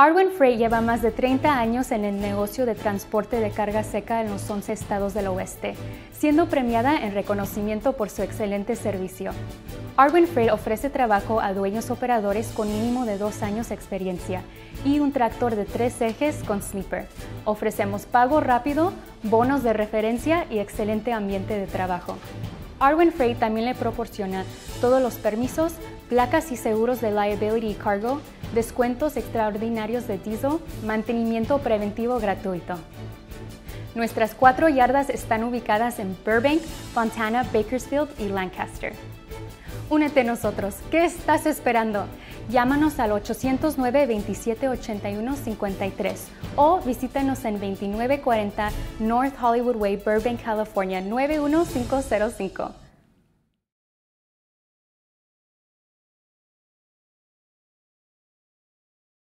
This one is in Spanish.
Arwen Freight lleva más de 30 años en el negocio de transporte de carga seca en los 11 estados del oeste, siendo premiada en reconocimiento por su excelente servicio. Arwen Freight ofrece trabajo a dueños operadores con mínimo de dos años de experiencia y un tractor de tres ejes con sleeper. Ofrecemos pago rápido, bonos de referencia y excelente ambiente de trabajo. Arwen Freight también le proporciona todos los permisos, placas y seguros de liability y cargo, descuentos extraordinarios de diesel, mantenimiento preventivo gratuito. Nuestras cuatro yardas están ubicadas en Burbank, Fontana, Bakersfield y Lancaster. Únete a nosotros. ¿Qué estás esperando? Llámanos al 809-2781-53 o visítanos en 2940 North Hollywood Way, Burbank, California 91505.